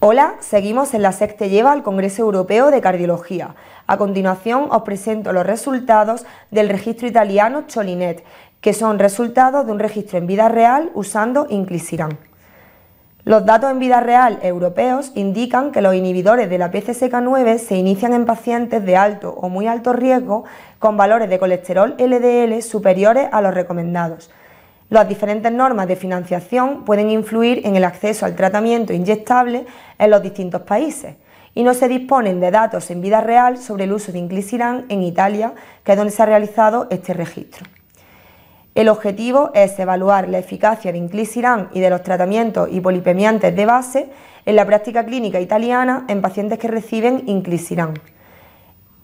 Hola, seguimos en la SEC lleva al Congreso Europeo de Cardiología. A continuación os presento los resultados del registro italiano Cholinet, que son resultados de un registro en vida real usando inclisiran. Los datos en vida real europeos indican que los inhibidores de la PCSK9 se inician en pacientes de alto o muy alto riesgo con valores de colesterol LDL superiores a los recomendados. Las diferentes normas de financiación pueden influir en el acceso al tratamiento inyectable en los distintos países y no se disponen de datos en vida real sobre el uso de inclisiran en Italia, que es donde se ha realizado este registro. El objetivo es evaluar la eficacia de inclisiran y de los tratamientos hipolipemiantes de base en la práctica clínica italiana en pacientes que reciben inclisiran.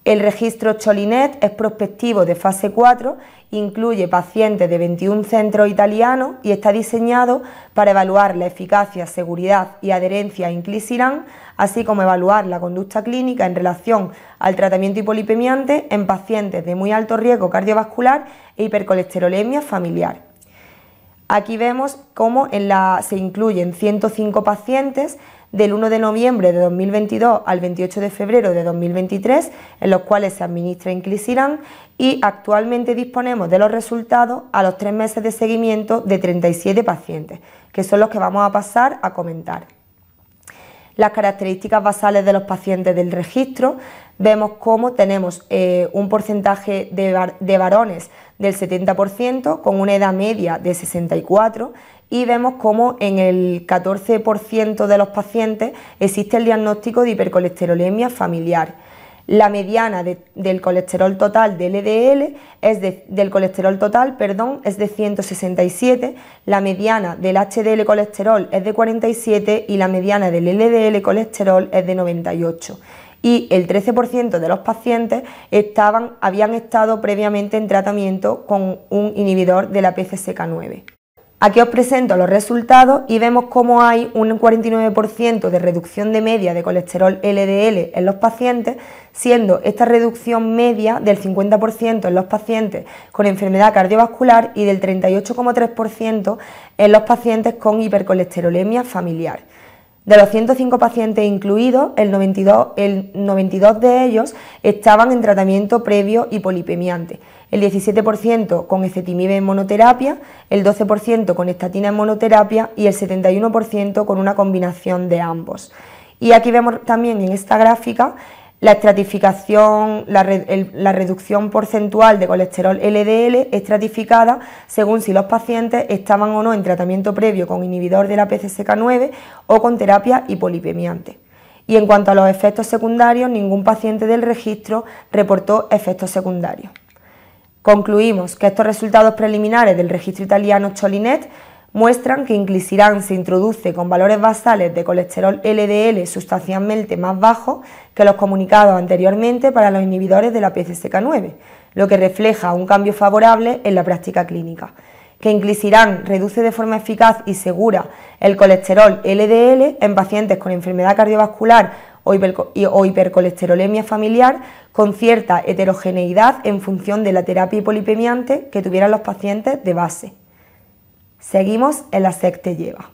El registro Cholinet es prospectivo de fase 4, incluye pacientes de 21 centros italianos y está diseñado para evaluar la eficacia, seguridad y adherencia a inclisiran, así como evaluar la conducta clínica en relación al tratamiento hipolipemiante en pacientes de muy alto riesgo cardiovascular e hipercolesterolemia familiar. Aquí vemos cómo se incluyen 105 pacientes del 1 de noviembre de 2022 al 28 de febrero de 2023, en los cuales se administra inclisiran y actualmente disponemos de los resultados a los tres meses de seguimiento de 37 pacientes, que son los que vamos a pasar a comentar. Las características basales de los pacientes del registro, vemos cómo tenemos eh, un porcentaje de, de varones del 70% con una edad media de 64 y vemos cómo en el 14% de los pacientes existe el diagnóstico de hipercolesterolemia familiar. La mediana del colesterol total del LDL es del colesterol total, perdón, es de 167, la mediana del HDL colesterol es de 47 y la mediana del LDL colesterol es de 98 y el 13% de los pacientes estaban, habían estado previamente en tratamiento con un inhibidor de la PCSK9. Aquí os presento los resultados y vemos cómo hay un 49% de reducción de media de colesterol LDL en los pacientes, siendo esta reducción media del 50% en los pacientes con enfermedad cardiovascular y del 38,3% en los pacientes con hipercolesterolemia familiar. De los 105 pacientes incluidos, el 92, el 92 de ellos estaban en tratamiento previo hipolipemiante el 17% con ecetimib en monoterapia, el 12% con estatina en monoterapia y el 71% con una combinación de ambos. Y aquí vemos también en esta gráfica la estratificación, la, la, reducción porcentual de colesterol LDL estratificada según si los pacientes estaban o no en tratamiento previo con inhibidor de la PCSK9 o con terapia hipolipemiante. Y en cuanto a los efectos secundarios, ningún paciente del registro reportó efectos secundarios. Concluimos que estos resultados preliminares del registro italiano Cholinet muestran que inclisiran se introduce con valores basales de colesterol LDL sustancialmente más bajos que los comunicados anteriormente para los inhibidores de la PCSK9, lo que refleja un cambio favorable en la práctica clínica. Que inclisiran reduce de forma eficaz y segura el colesterol LDL en pacientes con enfermedad cardiovascular o, hipercolesterolemia familiar con cierta heterogeneidad en función de la terapia hipolipemiante que tuvieran los pacientes de base. Seguimos en la secte lleva.